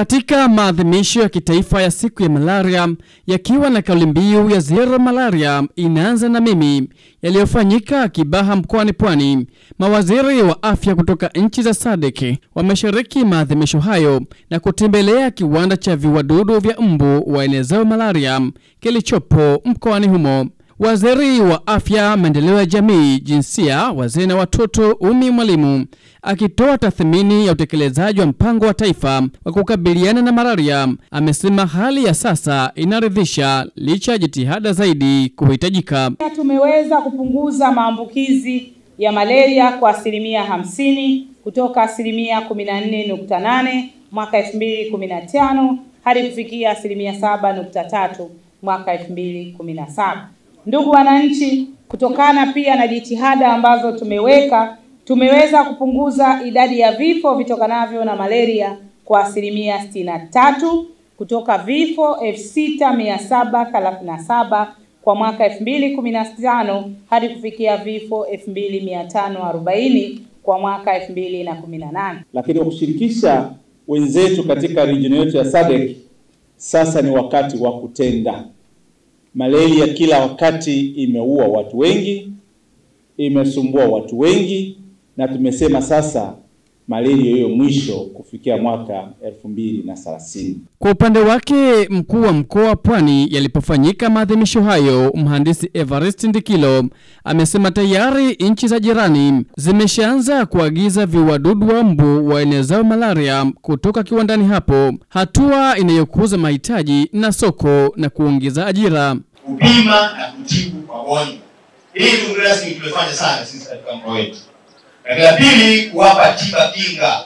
Katika maadhimisho ya kitaifa ya siku ya malaria yakiwa na kauli mbiu ya zero malaria inaanza na mimi, yaliyofanyika Kibaha mkoani Pwani, mawaziri wa afya kutoka nchi za SADC wameshiriki maadhimisho hayo na kutembelea kiwanda cha viwadudu vya mbu waenezao malaria kilichopo mkoani humo. Waziri wa Afya, Maendeleo ya Jamii, Jinsia, Wazee na Watoto, Umi Mwalimu akitoa tathmini ya utekelezaji wa mpango wa taifa wa kukabiliana na malaria amesema hali ya sasa inaridhisha licha ya jitihada zaidi kuhitajika. Tumeweza kupunguza maambukizi ya malaria kwa asilimia hamsini kutoka asilimia 14.8 mwaka 2015 hadi kufikia asilimia 7.3 mwaka 2017. Ndugu wananchi, kutokana pia na jitihada ambazo tumeweka, tumeweza kupunguza idadi ya vifo vitokanavyo na malaria kwa asilimia sitini na tatu kutoka vifo elfu sita mia saba thelathini na saba kwa mwaka elfu mbili kumi na tano hadi kufikia vifo elfu mbili mia tano arobaini kwa mwaka elfu mbili na kumi na nane. Lakini kwa kushirikisha wenzetu katika region yetu ya SADC, sasa ni wakati wa kutenda. Malaria kila wakati imeua watu wengi, imesumbua watu wengi, na tumesema sasa malaria hiyo mwisho kufikia mwaka elfu mbili na thelathini. Kwa upande wake mkuu wa mkoa wa Pwani yalipofanyika maadhimisho hayo, mhandisi Evarist Ndikilo amesema tayari nchi za jirani zimeshaanza kuagiza viwadudu wa mbu waenezao malaria kutoka kiwandani hapo, hatua inayokuza mahitaji na soko na kuongeza ajira. Kupima na kutibu magonjwa, hii ndio rasmi tumefanya sana sisi katika mkoa wetu. Lakini la pili, kuwapa tiba kinga,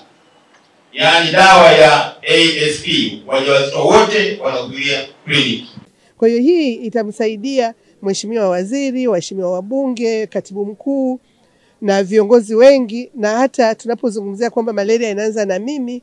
yaani dawa ya ASP, wajawazito wote wanahudhuria kliniki. Kwa hiyo hii itamsaidia Mheshimiwa Waziri, waheshimiwa wabunge, katibu mkuu na viongozi wengi, na hata tunapozungumzia kwamba malaria inaanza na mimi,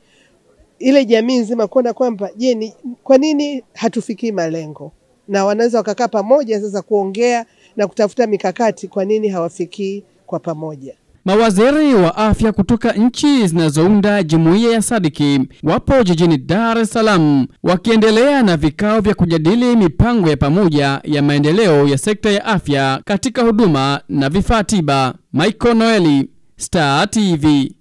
ile jamii nzima kuona kwamba je, ni kwa nini hatufikii malengo, na wanaweza wakakaa pamoja sasa kuongea na kutafuta mikakati, kwa nini hawafikii kwa pamoja. Mawaziri wa afya kutoka nchi zinazounda jumuiya ya Sadiki wapo jijini Dar es Salaam wakiendelea na vikao vya kujadili mipango ya pamoja ya maendeleo ya sekta ya afya katika huduma na vifaa tiba. Michael Noeli, Star TV.